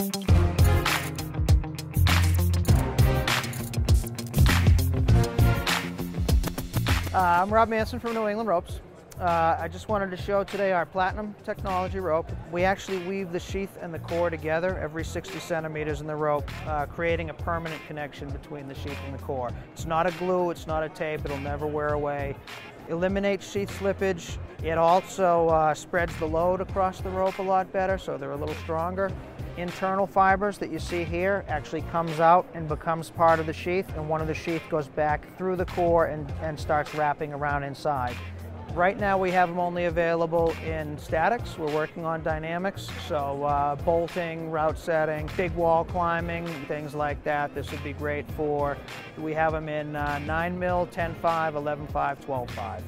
Uh, I'm Rob Manson from New England Ropes. Uh, I just wanted to show today our Platinum technology rope. We actually weave the sheath and the core together every 60 centimeters in the rope, uh, creating a permanent connection between the sheath and the core. It's not a glue, it's not a tape, it'll never wear away. Eliminates sheath slippage. It also uh, spreads the load across the rope a lot better, so they're a little stronger internal fibers that you see here actually comes out and becomes part of the sheath and one of the sheath goes back through the core and, and starts wrapping around inside. Right now we have them only available in statics. We're working on dynamics, so uh, bolting, route setting, big wall climbing, things like that. This would be great for, we have them in uh, 9 mil, 10.5, 11.5, 12.5.